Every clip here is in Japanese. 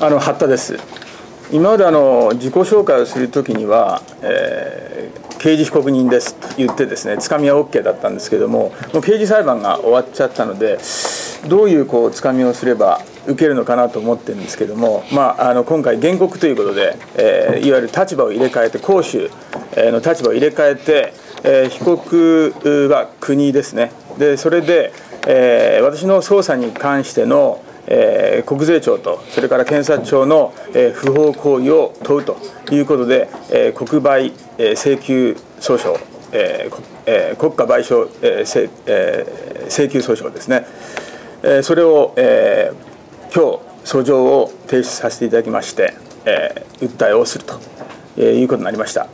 あの八田です。今まであの自己紹介をするときには、えー、刑事被告人ですと言ってですねつかみは OK だったんですけどももう刑事裁判が終わっちゃったのでどういうこうつかみをすれば受けるのかなと思ってるんですけども、まあ、あの今回原告ということで、えー、いわゆる立場を入れ替えて公衆の立場を入れ替えて、えー、被告は国ですね。でそれで、えー、私の捜査に関してのえー、国税庁とそれから検察庁の、えー、不法行為を問うということで、えー、国賠、えー、請求訴訟、えーえー、国家賠償、えーせえー、請求訴訟ですね、えー、それを、えー、今日訴状を提出させていただきまして、えー、訴えをすると、えー、いうことになりました。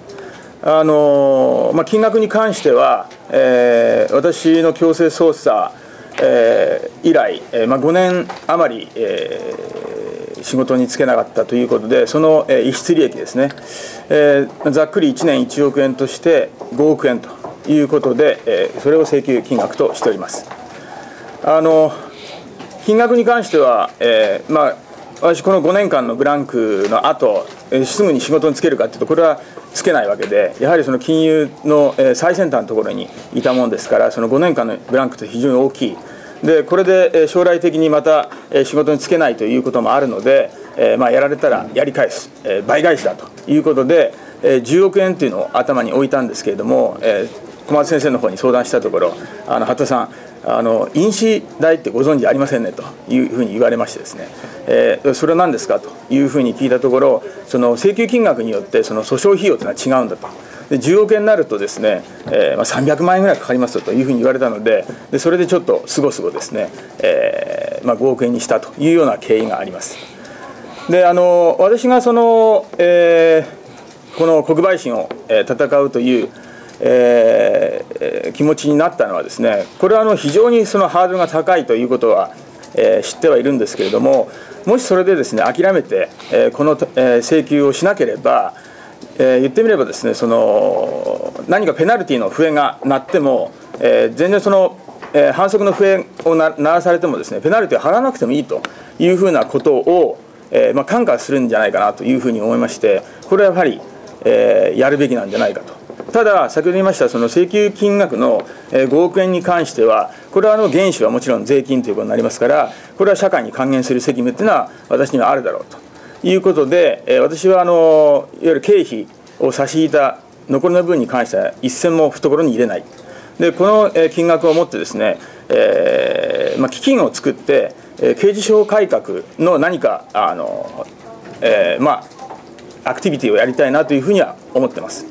あのまあ、金額に関しては、えー、私の強制捜査えー、以来、えーまあ、5年余り、えー、仕事に就けなかったということでその、えー、逸失利益ですね、えー、ざっくり1年1億円として5億円ということで、えー、それを請求金額としております。あの金額に関しては、えーまあ、私この5年間のブランクの後、えー、すぐに仕事に就けるかというとこれはつけないわけでやはりその金融の最先端のところにいたもんですからその5年間のブランクって非常に大きい。でこれで将来的にまた仕事に就けないということもあるので、えまあ、やられたらやり返す、え倍返しだということで、え10億円というのを頭に置いたんですけれども、え小松先生の方に相談したところあの畑さんあの飲酒代ってご存知ありませんねというふうに言われましてですね、えー、それは何ですかというふうに聞いたところその請求金額によってその訴訟費用というのは違うんだと。で10億円になるとですね、えーまあ、300万円ぐらいかかりますというふうに言われたのででそれでちょっとすごすごですね、えーまあ、5億円にしたというような経緯があります。であの私がその、えー、この国売審を、えー、戦うというえー、気持ちになったのはですねこれはあの非常にそのハードルが高いということは、えー、知ってはいるんですけれどももしそれでですね諦めて、えー、この、えー、請求をしなければ、えー、言ってみればですねその何かペナルティの笛が鳴っても、えー、全然その、えー、反則の笛を鳴らされてもですねペナルティを払わなくてもいいというふうなことを、えまあ、感化するんじゃないかなというふうに思いましてこれはやはり、え、やるべきなんじゃないかと。ただ、先ほど言いましたその請求金額の5億円に関しては、これはあの原資はもちろん税金ということになりますから、これは社会に還元する責務というのは私にはあるだろうということで、え私はあのいわゆる経費を差し引いた残りの分に関しては一銭も懐に入れない。でこの金額をもってですね、えーまあ、基金を作って、刑事司法改革の何かあの、えー、まあアクティビティをやりたいなというふうには思ってます。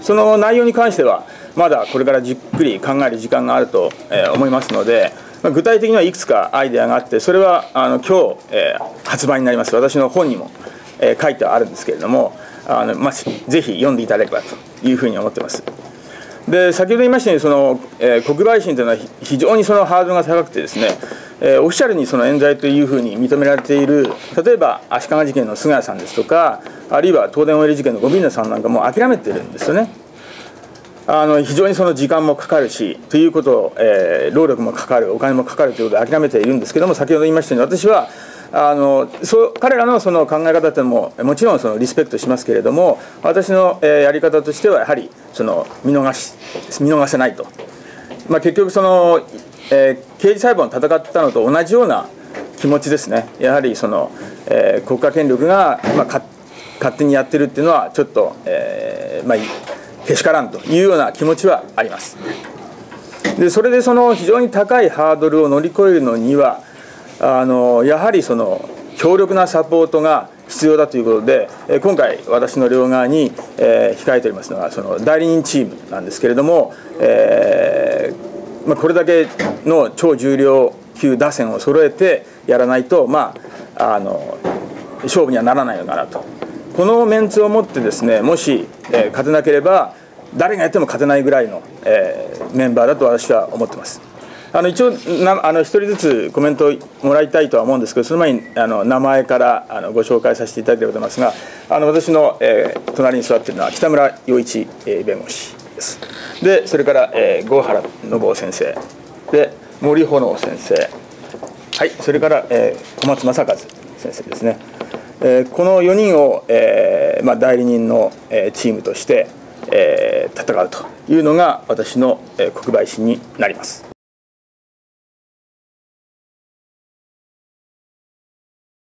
その内容に関してはまだこれからじっくり考える時間があると思いますのでま具体的にはいくつかアイデアがあってそれはあの今日、え発売になります私の本にも、え書いてあるんですけれどもあの、まあ、ぜひ読んでいただければというふうに思ってます。で先ほど言いましたようにその、えー、国売審というのは非常にそのハードルが高くてですね、えー、オフィシャルにその冤罪というふうに認められている例えば足利事件の菅谷さんですとかあるいは東電オイル事件のゴビンナさんなんかも諦めてるんですよね。あの非常にその時間もかかるしということを、えー、労力もかかるお金もかかるということで諦めているんですけども先ほど言いましたように私はあのそう彼らのその考え方というのももちろんそのリスペクトしますけれども私の、えー、やり方としてはやはりその見逃し見逃せないと、まあ、結局その、えー、刑事裁判を戦ったのと同じような気持ちですね。やはりその、えー、国家権力が、まあ、勝手にやってるっていうのはちょっと、えー、まあけしからんというような気持ちはあります。でそれでその非常に高いハードルを乗り越えるのにはあのやはりその強力なサポートが必要だということで今回私の両側に、え、控えておりますのはその代理人チームなんですけれども、えーまあ、これだけの超重量級打線を揃えてやらないとまああの勝負にはならないのかなと。このメンツを持ってですねもし、えー、勝てなければ誰がやっても勝てないぐらいの、えー、メンバーだと私は思ってます。あの一応なあの一人ずつコメントをもらいたいとは思うんですけどその前にあの名前からあのご紹介させていただければと思いますがあの私の、えー、隣に座っているのは北村洋一、えー、弁護士です。でそれから、えー、郷原信夫先生。で森炎先生。はいそれから、えー、小松正和先生ですね。えこの4人を、えまあ、代理人の、えチームとして、え戦うというのが私の、え国賠審になります。